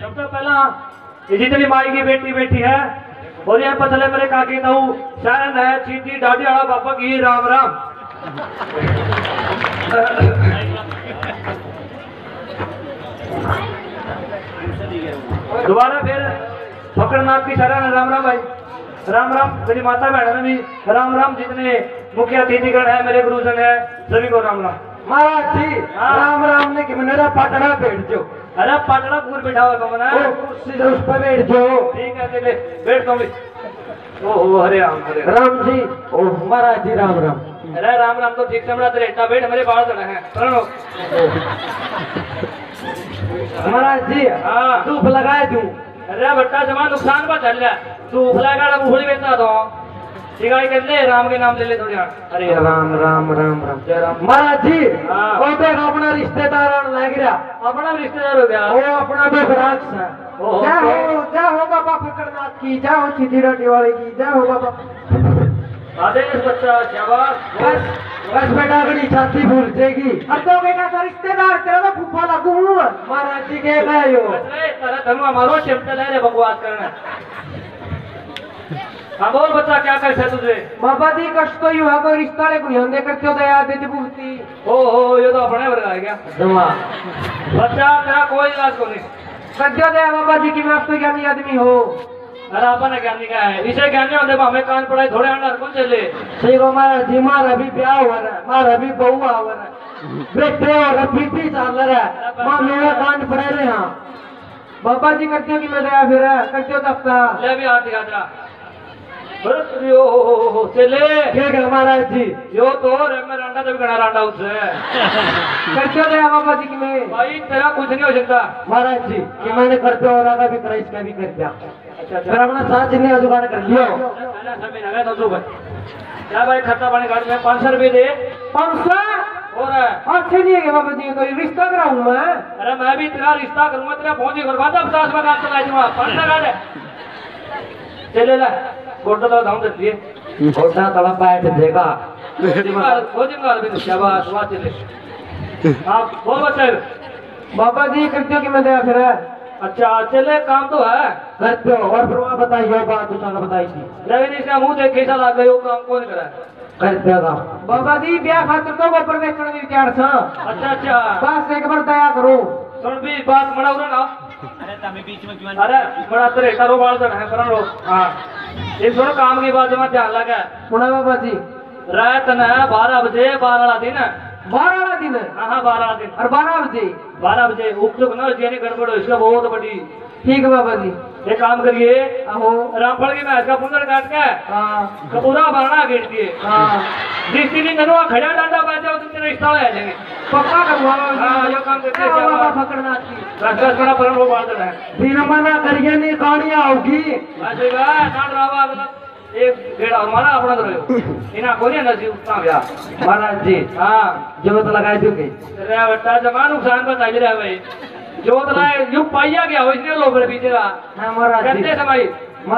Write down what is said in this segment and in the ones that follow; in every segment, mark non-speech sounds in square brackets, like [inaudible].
सबसे पहला जितनी माई की बेटी बैठी है। और ये पतले मेरे काकी नऊ शरण है चीटी डाडी वाला बाबा की राम राम। दोबारा फिर फकड़नाथ की शरण राम राम भाई। राम राम मेरी माता बहन भी राम राम जितने मुख्य अतिथिगण है मेरे गुरुजन है सभी को राम राम। महाराज जी हाँ। राम राम ने कि मेरा पटना बैठ जाओ अरे पटना पूर बैठा हुआ है ओ कुर्सी उस पर बैठ जाओ। ठीक है चले बैठ तो भी ओहो हरे राम हरे राम। जी ओ महाराज जी राम राम। अरे राम राम तो ठीक से बड़ा तेरे। बैठ मेरे बाल चढ़े हैं। प्रणो महाराज जी हाँ। धूप लगाए दूँ? अरे बट्टा जमा नुकसान पर चल रहा तू फलाएगा मुहली बेचता तो। ठीक है कहते राम के नाम ले ले थोड़ी हाँ। अरे राम राम राम राम। जय राम। महाराज जी हाँ। ओ अपना रिश्तेदार लग रहा अपना रिश्तेदार हो गया। वो अपना बेबराज सा ओहो। जय हो जय हो बाबा फकरनाथ की जय हो सीधी रोटी वाले की जय हो बाबा। आदेश बच्चा शाबाश। बस बस बेटा अगली छाती भूल जाएगी अब तो बेटा तो रिश्तेदार तेरा तो फूफा लागू हूँ महाराज जी के गए हो तेरा धर्म मारो चिमटे ले रे बकवास करना। हाँ बोल बच्चा क्या कर है तुझे? बाबा जी कष्ट तो युवा कोई रिश्ता ले कुछ हमने करते हो दया देती पूछती ओ हो ये तो अपने वर्ग आ गया जमा बच्चा तेरा कोई इलाज को नहीं। सद्यो दया बाबा जी की मैं आप तो ज्ञानी आदमी हो। अरे अपन ज्ञानी का है? इसे ज्ञानी होते हमें कान पढ़ाई थोड़े अंडर कौन चले। सही को महाराज जी मारा भी ब्याह हो रहा है मारा भी बहू हो रहा है। बेटे और बीती चल रहा है। माँ मेरा कान पड़े रहे हाँ। बाबा जी करते हो कि मैं दया फिर करते हो तब का? ले भी हाथ दिखा हो चले। क्या क्या महाराज जी? यो तो रे मैं रांडा भी गणा रांडा उससे करते हो बाबा जी की मैं। भाई तेरा कुछ नहीं हो सकता। महाराज जी कि मैंने करते हो रहा भी करा इसका भी कर दिया। अच्छा फिर अपना साथ जिन्हें जुगाड़ कर लियो। समय लगा तो तू भाई क्या भाई खर्चा पानी काट में पाँच सौ रुपये दे। पाँच सौ? और अच्छे नहीं है बाबा जी तो रिश्ता कराऊं मैं अरे मैं भी तेरा रिश्ता करूँगा तेरा पहुँच करवा दो पचास में काम चला पाँच सौ का चले ला। गोटा तो दाम देती है छोटा तड़ा बैठ देगा खोजिंगा भी शाबाश वाह चले हाँ बोल बच्चा बाबा जी करते हो कि मैं दया फिर अच्छा चले काम तो है। करते हो और फिर वहाँ बताई बताइए बात दूसरा का बताई थी। लेकिन इसका मुँह देख कैसा लग गया वो काम कौन करा है? करते होगा बाबा जी ब्याह खातिर तो गोपर बेचने की विचार था। अच्छा अच्छा। बस एक बार दया करो। सुन भी बात बड़ा उड़ा ना। अरे तमें बीच में क्यों अरे बड़ा तेरे तारो बाल चढ़ है करण लो हाँ। एक सुनो काम की बात में ध्यान लगा सुना बाबा जी रात न बारह बजे बारह वाला दिन बारह वाला दिन है। हाँ हाँ बारह वाला दिन। और बारह बजे। बारह बजे उपचुक न जेने गड़बड़ हो इसका बहुत बड़ी। ठीक है बाबा जी। एक काम करिए आहो। रामफल की मैच का पुंजड़ काट के हाँ। कपूरा भरना गेट दिए। हाँ। जिस दिन नरवा खड़ा डांडा बैठ जाओ तुम तेरे रिश्ता आ जाएँगे। पक्का करूँगा हाँ, यो काम करते हैं, बाबा श्यामा। फकरनाथ की दस दस बड़ा पर वो बाल चढ़ा है। दिन मना करिए नहीं गाड़ियाँ होगी ऐसे का नाट रावा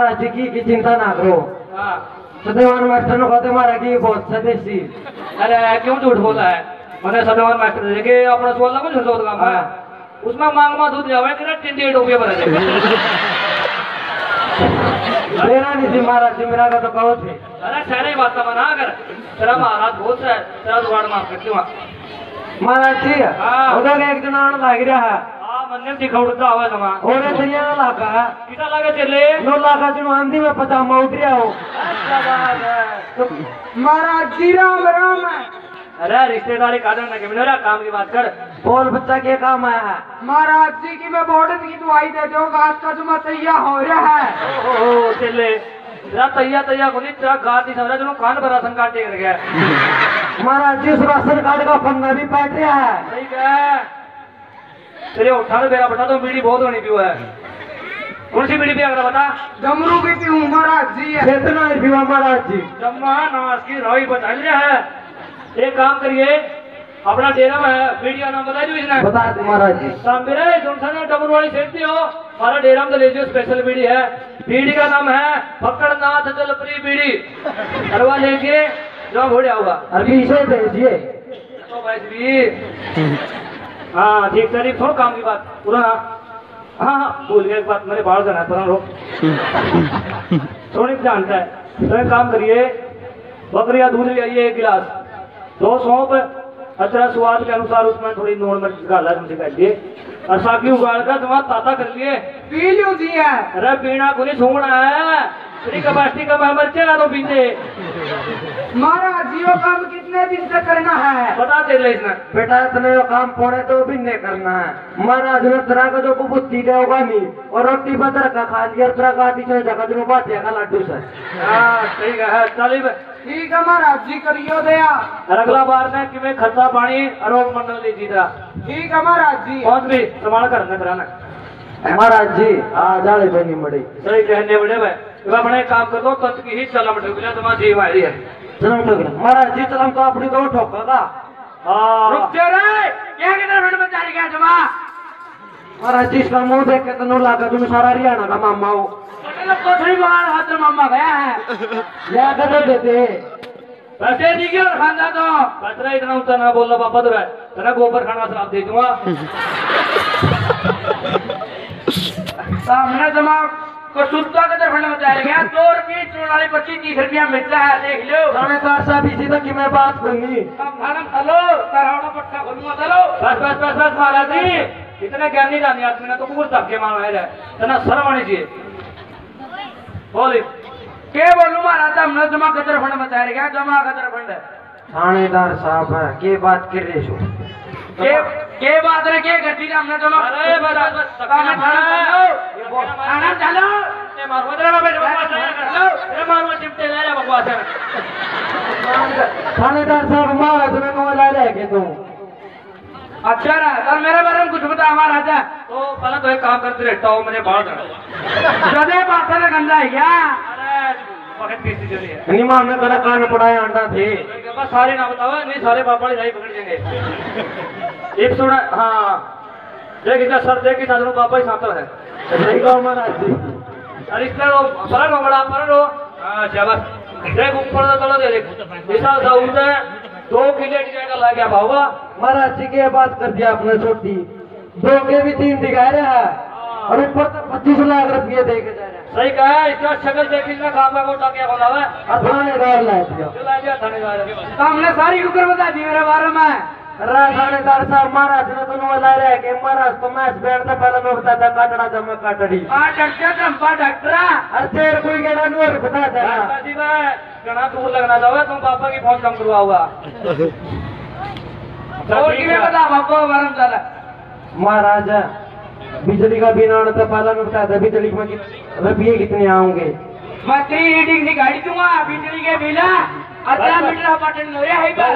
ना चिंता ना करो हाँ सदैवान मास्टर ने कहते मारा की बहुत स्वदेशी अरे क्यों झूठ बोला है मैंने सदैवन मास्टर देखे अपना सोल कुछ सोच काम है उसमें मांग मा दूध जावे कि टिंडी टोपिया भरा जाएगा मेरा नहीं महाराज जी मेरा का तो कहो थे। अरे सारे बात मना कर। तेरा महाराज बहुत है तेरा माफ़ महाराज जी हाँ। उधर एक आने लग रहा है। ये दुनिया लाका लगे। चले? नो लाका जो आंधी में पजामा उठ रहा हो। अच्छा बात है। तो महाराज जी राम राम। अरे रिश्तेदारी काटन ना के मेरा काम की बात कर। बोल बच्चा के काम आया है? महाराज जी की मैं बॉर्डर की दवाई दे दो घास का जुमा तैयार हो रहा है। ओहो चले तेरा तैया तैया को नहीं तेरा गाती समझा जो कान पर राशन काटे कर गया महाराज जी उस राशन कार्ड का पन्ना भी बैठ रहा है। सही कह तेरे उठा तो मेरा बता तो बीड़ी बहुत होनी पियो है। कौन सी बीड़ी पिया बता? गमरू की पीऊं महाराज जी। है कितना ही पीवा महाराज जी। जम्मा नाश की राई लिया है। एक काम करिए अपना डेरा में वीडियो नाम बता दो इसने। बता दो महाराज जी। सांबेरे जोनसन डबल वाली सेठ हो। हमारा डेरा में तो ले जाओ स्पेशल बीड़ी है। बीड़ी का नाम है पकड़नाथ जलपरी बीड़ी। अरवा लेके जो घोड़े होगा। अभी इसे भेजिए तो भाई भी हाँ ठीक है ठीक थोड़ा काम की बात पूरा। ना हाँ हाँ भूल गया एक बात मेरे बाहर जाना है पर रोक। थोड़ी जानता है तो एक काम करिए बकरिया दूध ले आइए एक गिलास। दो सौंप अच्छा स्वाद के अनुसार उसमें थोड़ी नोन मिर्च डाला तुमसे कर लिए। और साकी उगाड़ का तुम्हारा ताता कर लिए। पी लियो जी है। अरे पीना को नहीं सूंघना है। कपास्टी का मैं मर्चे ना तो पीते महाराज जी वो काम कितने दिन तक करना है? पता चले इसने। बेटा इतने जो काम पड़े तो भी नहीं करना है। महाराज ने तरह का जो बुद्धि का होगा नहीं। और रोटी बदर का खा लिया तरह का से जगह जो बाटिया का लड्डू से हाँ। ठीक है चलिए ठीक है महाराज जी करियो दया। अगला बार में कि मैं खर्चा पानी अरोग मंडल दी जीता। ठीक है महाराज जी। पहुँच भी संभाल कर कराना महाराज जी। आ जाले बनी मड़ी। सही कहने बड़े भाई। अपने काम कर दो तंत की ही चला मटे बिना तुम्हारा जीव आई है। चलो ठोक महाराज जी चलो तो अपनी दो ठोकेगा हाँ। रुक जा रे क्या किधर फ्रेंड में चल गया जमा? महाराज जी इसका मुँह देख के तो नहीं लगा तुम सारा हरियाणा का मामा हो। मतलब कोठरी बाहर हाथ में मामा गया है। या कर देते पैसे नहीं क्यों खाना तो। कचरा इतना उतना ना बोल पापा तो तेरा गोबर खाना श्राप दे दूँगा। [laughs] सामने जमा को सुत्ता के तरफ़ में दो रुपये चौवालीस पच्चीस तीस रुपया मिलता है देख लो थानेदार साहब इसी तक की मैं बात कम चलो तरावड़ा पट्टा खोलूँगा चलो बस बस बस बस महाराज जी इतने ज्ञानी जानी आदमी ने तो कुकुर धक्के मार रहे तना शर्म आनी चाहिए बोली के बोलूँ महाराज हमने जमा के में चल गया जमा के में थानेदार साहब है के बात कर रहे हो के के बात रे के गड्डी हमने जमा अरे बस बस बस थाना। चलो थाना चलो तेरा बाबा बकवास है ना चिपटे ले ले बकवास थानेदार साहब महाराज ने को ला रहे के तुम अच्छा रहा सर मेरे बारे में कुछ बता महाराज तो पहले तो एक काम करते रहता हूँ मुझे बाहर सदे पासा में गंदा है। क्या अरे पीसी चली है निमा में कड़ा कान पड़ाया अंडा थे बस सारे ना बताओ नहीं सारे पापा नहीं पकड़ जाएँगे एक सुना हाँ। देख इसका सर देख इस आदमी पापा ही सातल है। सही कहो महाराज जी ऊपर दे ऐसा साउंड है दो किले टिके ला गया भावा महाराज जी के बात कर दिया आपने छोटी दो के भी तीन दिखा रहा है और ऊपर तो पच्चीस लाख रुपये दे के जा रहा है सही कहा है इसका शक्ल देख इसका काम का कोटा बोला हुआ थानेदार ला दिया थानेदार हमने सारी कुकर बता दी मेरे बारे में साहब महाराज ने तो रहा है कि महाराज तो मैच बैठता पहले मैं बताता काटड़ा जमा काटड़ी। आ डॉक्टर चंपा डॉक्टर और तेरे। कोई भाई घना दूर लगना तुम पापा की फ़ोन कम करवा हुआ। और बता बाबा वरम चला महाराज बिजली का बिना आना तो पहले मैं बताता बिजली में रुपये कितने आओगे? मैं तेरी रीडिंग की गाड़ी दूँगा बिजली के बिना। अतरा मीटर बटन लो रे है का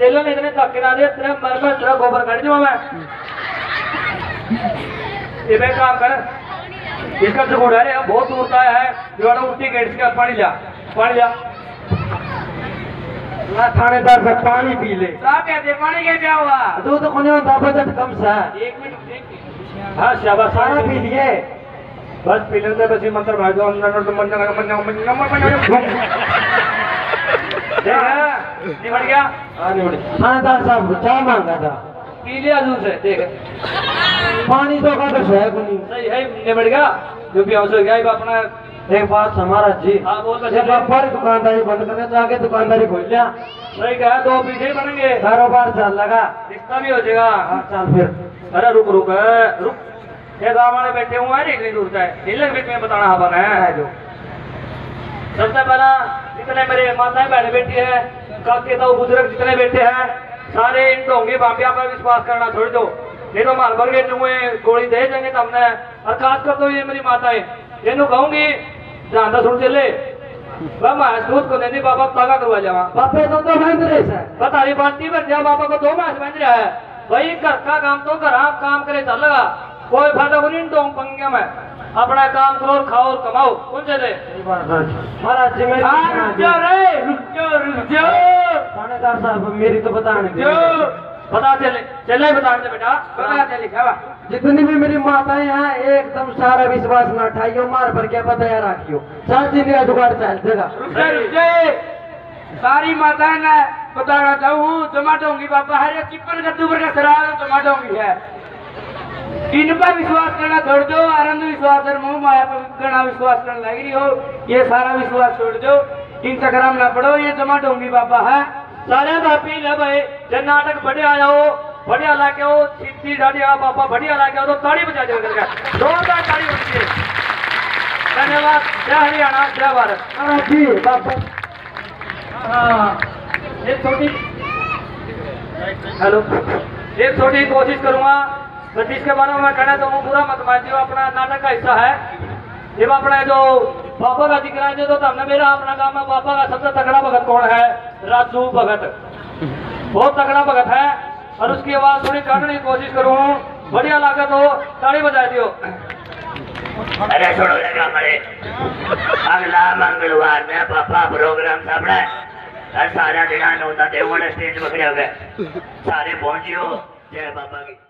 चलो ने इतने धक्के ना दे तेरा मर में तेरा गोबर काट दूँगा मैं। ये मैं काम कर। इसका जुगाड़ है रे बहुत दूर का है। जुगाड़ उल्टी गेट से पानी लिया पानी लिया ना थानेदार से पानी पी ले। साहब कहते पानी के क्या हुआ? दो तो कोने होता बजट कम सा एक मिनट। हाँ शाबाश। सारा पी लिए। बस पी लेते बस ये मंत्र भाई दो अंदर तो मन जगह मन जगह गया। थानेदार साहब चाय मांगा था? पी लिया जूस है देख। पानी तो का तो है नहीं। सही है निमट गया। जो भी हो गया अपना एक बात हमारा जी। हाँ बोल जब पर दुकानदारी बंद खोल लिया। सही कहा दो पीछे बनेंगे। कारोबार चल लगा। रिश्ता भी हो जाएगा। हाँ चल फिर। अरे रुक रुक रुक। ये गाँव वाले बैठे हुए हैं ना दूर से इधर बीच में बताना हवन है। सबसे पहला जितने मेरे माताएँ बहने बैठी है काके तो बुज़ुर्ग जितने बैठे हैं सारे इन ढोंगे बापिया पर विश्वास करना छोड़ दो। नहीं तो मार भर के नुए गोली दे देंगे तो हमने और खास कर तो ये मेरी माताएँ। ये नु कहूँगी ध्यान तो सुन चले। महसूस को नहीं बाबा तागा करवा जावा। बापे तो तो बंद रहे बता रही बात नहीं बन बाबा को दो बन रहा है। भाई घर का काम तो घर आप काम करे चल लगा। कोई फ़ायदा नहीं दो पंगे में। अपना काम करो खाओ और कमाओ। कौन से महाराज जी मेरी हाँ, रुक जाओ रे रुक जाओ रुक जाओ। थानेदार साहब मेरी तो बताने दे पता चले चले बता दे बेटा पता चले खबा जितनी भी मेरी माताएँ हैं एकदम सारा विश्वास न उठाइयो मार भर के बताया रखियो। चल ज़िंदगी जुगाड़ चल जगह। सारी माताएँ ने बताना चाहूँ जमाट होंगी बाबा हरे चिपन कद्दू पर का सराय जमाट होंगी है। इन पर विश्वास करना छोड़ दो आनंद विश्वास और मोह माया पर करना विश्वास करने लग रही हो ये सारा विश्वास छोड़ दो। इन चक्राम ना पड़ो ये जमाट होंगी बाबा है। सारे बापी ले भाई जब नाटक बढ़िया आया हो बढ़िया लाके हो सीधी दाढ़ी आ बापा बढ़िया लाके हो तो ताड़ी बजा दे करके जोरदार ताड़ी होती है। धन्यवाद जय हरियाणा जय भारत। जी बाबा। हाँ एक छोटी हेलो एक छोटी कोशिश करूँगा। तो जिसके बारे में मैं कहना चाहूँ पूरा मत मान जो अपना नाटक का हिस्सा है। जब अपना जो बाबा का ज़िक्र है जो तो हमने मेरा अपना काम है बाबा का सबसे तगड़ा भगत कौन है? राजू भगत। बहुत तगड़ा भगत है, और उसकी आवाज़ थोड़ी काटने की कोशिश करूँ। बढ़िया लागत हो ताड़ी बजा दियो। अरे छोड़ो अगला मंगलवार में पापा प्रोग्राम सामने। सारा दिन होता देवगढ़ स्टेज पकड़े हो गए। सारे पहुंचियो। जय बाबा की।